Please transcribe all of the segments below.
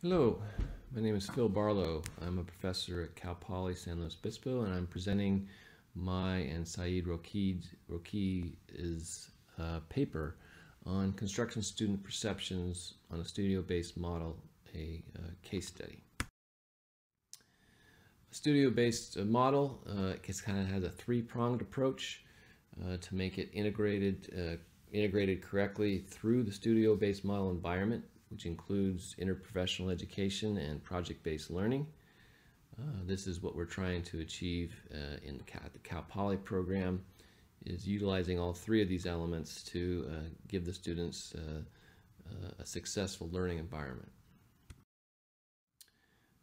Hello, my name is Phil Barlow. I'm a professor at Cal Poly San Luis Obispo, and I'm presenting my and Saeed Rokooei's uh, paper on construction student perceptions on a studio-based model, a uh, case study. A studio-based uh, model uh, kind of has a three-pronged approach uh, to make it integrated, uh, integrated correctly through the studio-based model environment which includes interprofessional education and project-based learning. Uh, this is what we're trying to achieve uh, in the Cal, the Cal Poly program, is utilizing all three of these elements to uh, give the students uh, uh, a successful learning environment.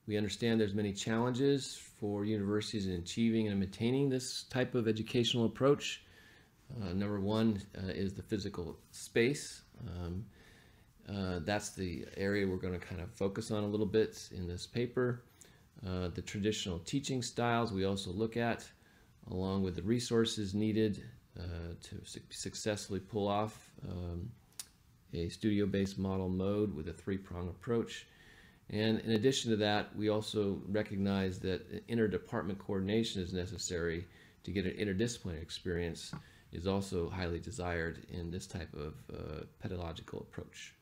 We understand there's many challenges for universities in achieving and maintaining this type of educational approach. Uh, number one is the physical space. Um, uh, that's the area we're going to kind of focus on a little bit in this paper. Uh, the traditional teaching styles we also look at, along with the resources needed uh, to su successfully pull off um, a studio-based model mode with a three-prong approach. And in addition to that, we also recognize that interdepartment coordination is necessary to get an interdisciplinary experience is also highly desired in this type of uh, pedagogical approach.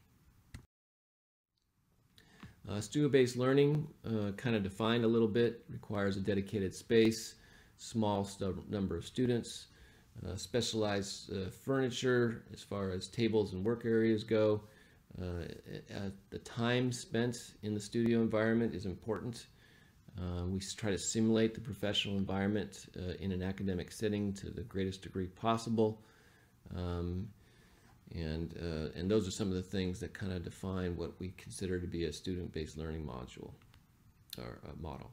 Uh, Studio-based learning, uh, kind of defined a little bit, requires a dedicated space, small number of students, uh, specialized uh, furniture as far as tables and work areas go. Uh, the time spent in the studio environment is important. Uh, we try to simulate the professional environment in an academic setting to the greatest degree possible. Um, and, uh, and those are some of the things that kind of define what we consider to be a student-based learning module or model.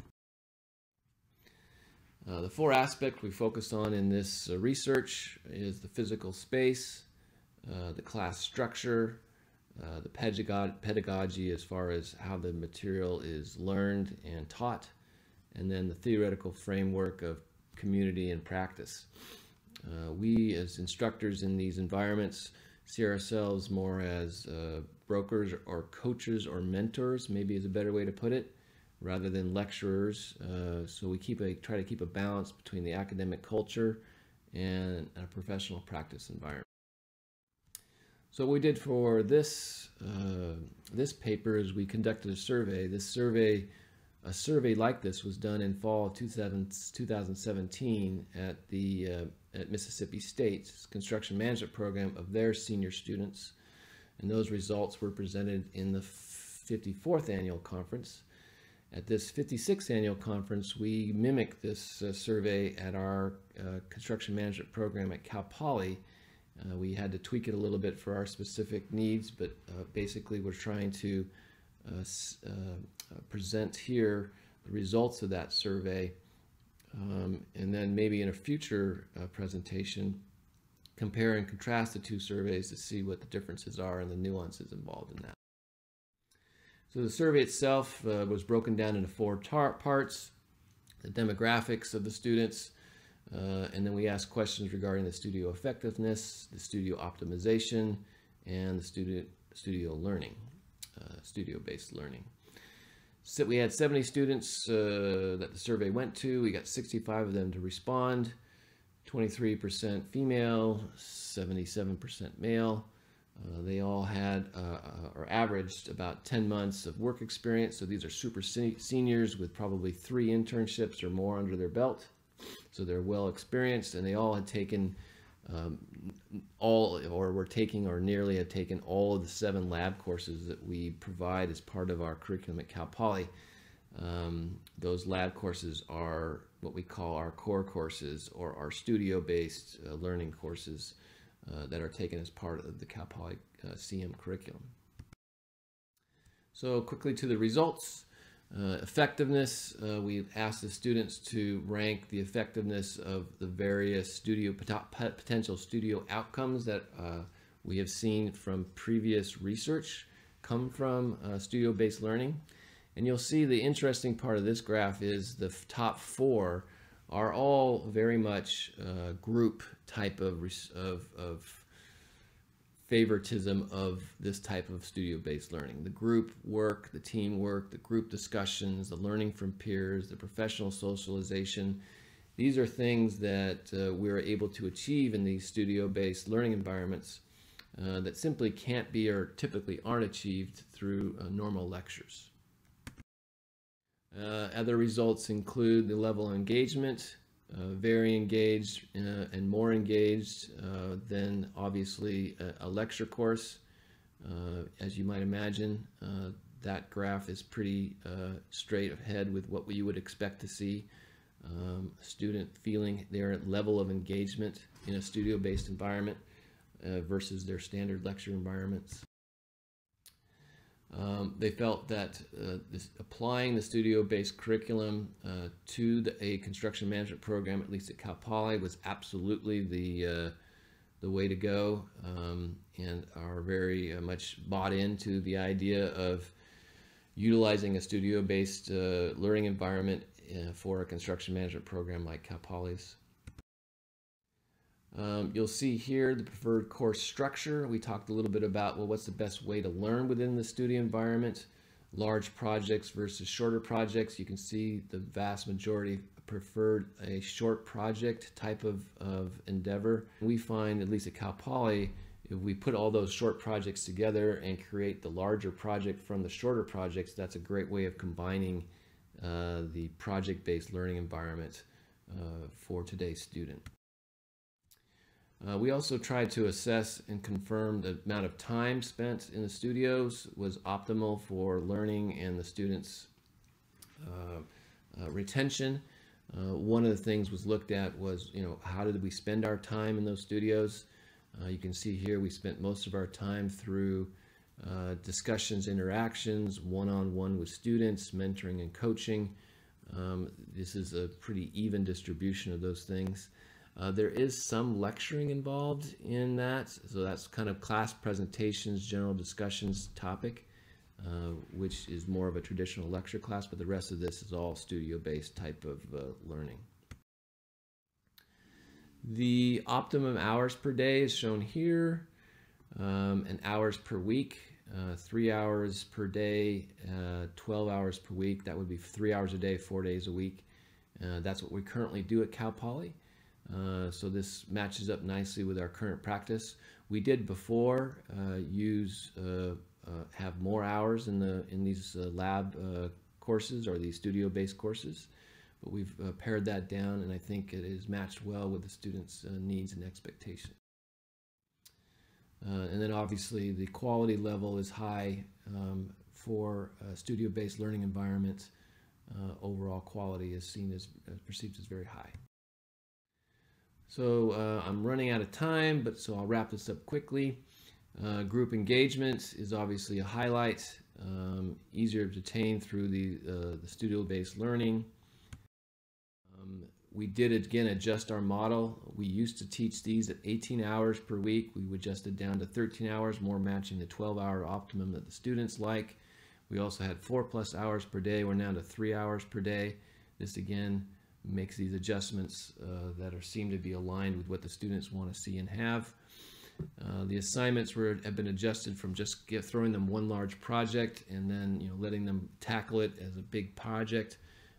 Uh, the four aspects we focused on in this uh, research is the physical space, uh, the class structure, uh, the pedagog pedagogy as far as how the material is learned and taught, and then the theoretical framework of community and practice. Uh, we as instructors in these environments see ourselves more as uh, brokers or coaches or mentors, maybe is a better way to put it, rather than lecturers. Uh, so we keep a try to keep a balance between the academic culture and a professional practice environment. So what we did for this uh, this paper is we conducted a survey. This survey, a survey like this was done in fall of 2017 at the uh, at Mississippi State's construction management program of their senior students. And those results were presented in the 54th annual conference. At this 56th annual conference, we mimic this uh, survey at our uh, construction management program at Cal Poly. Uh, we had to tweak it a little bit for our specific needs, but uh, basically we're trying to present here the results of that survey um, and then maybe in a future uh, presentation, compare and contrast the two surveys to see what the differences are and the nuances involved in that. So the survey itself uh, was broken down into four parts, the demographics of the students, uh, and then we asked questions regarding the studio effectiveness, the studio optimization, and the student studio learning, uh, studio-based learning. So we had 70 students uh, that the survey went to. We got 65 of them to respond. 23% female, 77% male. Uh, they all had uh, uh, or averaged about 10 months of work experience. So these are super se seniors with probably three internships or more under their belt. So they're well experienced and they all had taken um, all or we're taking or nearly have taken all of the seven lab courses that we provide as part of our curriculum at Cal Poly. Um, those lab courses are what we call our core courses or our studio-based uh, learning courses uh, that are taken as part of the Cal Poly uh, CM curriculum. So quickly to the results. Uh, effectiveness, uh, we've asked the students to rank the effectiveness of the various studio potential studio outcomes that uh, we have seen from previous research come from uh, studio-based learning. And you'll see the interesting part of this graph is the top four are all very much uh, group type of, of, of favoritism of this type of studio-based learning. The group work, the teamwork, the group discussions, the learning from peers, the professional socialization. These are things that uh, we're able to achieve in these studio-based learning environments uh, that simply can't be or typically aren't achieved through uh, normal lectures. Uh, other results include the level of engagement, very engaged uh, and more engaged uh, than obviously a, a lecture course. Uh, as you might imagine, uh, that graph is pretty straight ahead with what you would expect to see. Um, student feeling their level of engagement in a studio-based environment versus their standard lecture environments. Um, they felt that uh, this, applying the studio-based curriculum uh, to the, a construction management program, at least at Cal Poly, was absolutely the uh, the way to go, um, and are very uh, much bought into the idea of utilizing a studio-based uh, learning environment uh, for a construction management program like Cal Poly's. Um, you'll see here the preferred course structure. We talked a little bit about, well, what's the best way to learn within the studio environment, large projects versus shorter projects. You can see the vast majority preferred a short project type of, of endeavor. We find, at least at Cal Poly, if we put all those short projects together and create the larger project from the shorter projects, that's a great way of combining uh, the project-based learning environment uh, for today's student. Uh, we also tried to assess and confirm the amount of time spent in the studios was optimal for learning and the students' uh, uh, retention. Uh, one of the things was looked at was, you know, how did we spend our time in those studios? You can see here we spent most of our time through uh, discussions, interactions, one-on-one -on -one with students, mentoring and coaching. Um, this is a pretty even distribution of those things. Uh, there is some lecturing involved in that, so that's kind of class presentations, general discussions topic, uh, which is more of a traditional lecture class, but the rest of this is all studio-based type of uh, learning. The optimum hours per day is shown here, um, and hours per week, uh, three hours per day, uh, 12 hours per week. That would be three hours a day, four days a week. Uh, that's what we currently do at Cal Poly. Uh, so this matches up nicely with our current practice. We did before uh, use uh, uh have more hours in the in these uh, lab courses or these studio-based courses, but we've pared that down, and I think it is matched well with the students' needs and expectations. and then obviously the quality level is high um, for studio-based learning environments. overall quality is seen as perceived as very high. So uh, I'm running out of time, but so I'll wrap this up quickly. Uh, group engagement is obviously a highlight, um, easier to attain through the, uh, the studio-based learning. Um, we did again adjust our model. We used to teach these at 18 hours per week. We adjusted down to 13 hours, more matching the 12-hour optimum that the students like. We also had four plus hours per day. We're now to three hours per day. This again makes these adjustments uh, that are seem to be aligned with what the students want to see and have. Uh, the assignments were have been adjusted from just get, throwing them one large project and then you know letting them tackle it as a big project.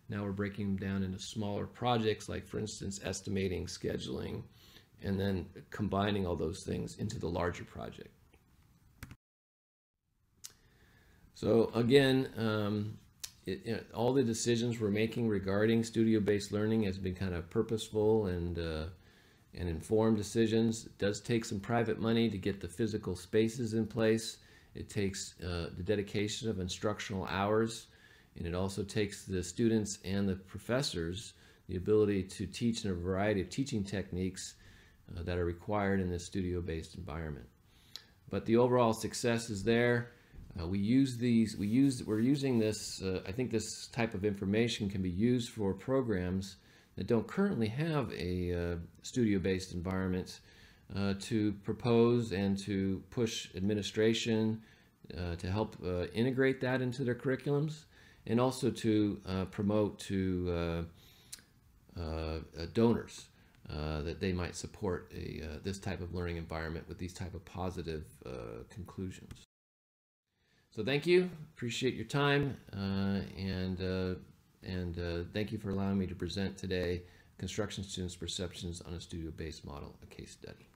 Now we're breaking them down into smaller projects, like for instance estimating, scheduling, and then combining all those things into the larger project. So again, um, it, you know, all the decisions we're making regarding studio-based learning has been kind of purposeful and uh, and informed decisions. It does take some private money to get the physical spaces in place. It takes uh, the dedication of instructional hours, and it also takes the students and the professors the ability to teach in a variety of teaching techniques uh, that are required in this studio-based environment. But the overall success is there. Uh, we use these, we use, we're using this, uh, I think this type of information can be used for programs that don't currently have a uh, studio-based environment uh, to propose and to push administration uh, to help uh, integrate that into their curriculums and also to promote to donors. that they might support a, this type of learning environment with these type of positive conclusions. So thank you, appreciate your time, uh, and, uh, and uh, thank you for allowing me to present today Construction Students' Perceptions on a Studio-Based Model, a case study.